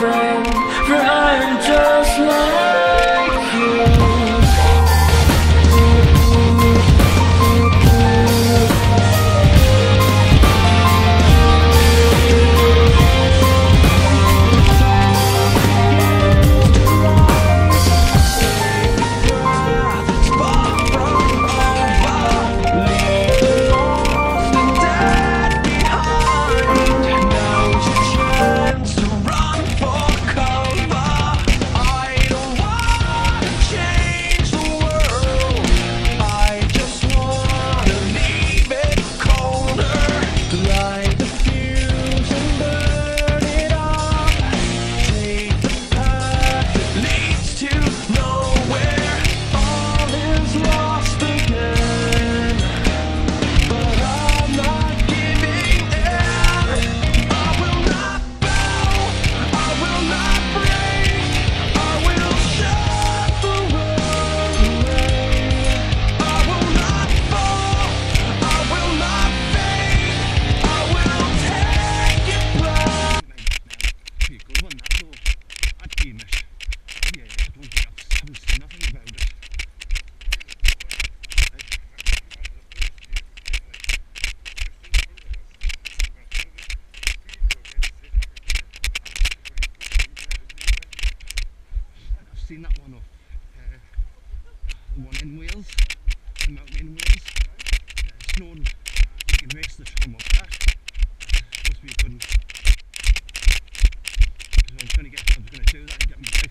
friend seen that one off uh, one in Wales, the mountain in Wales. Uh, Snowdon, you can race the tram up that. Supposed to be a good one. Because I was going to get, I was going to do that and get my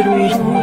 Thank you.